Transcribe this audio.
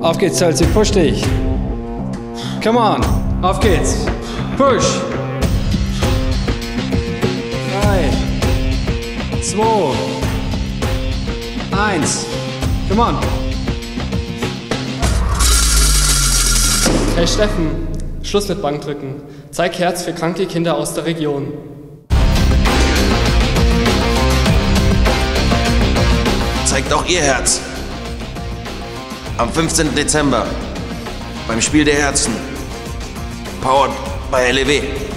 Auf geht's, Chelsea, push dich. Come on, auf geht's. Push. Drei, zwei, eins. Come on. Hey Steffen, Schluss mit Bankdrücken. Zeig Herz für kranke Kinder aus der Region. Zeigt auch ihr Herz. Am 15. Dezember beim Spiel der Herzen. Powered by LEW.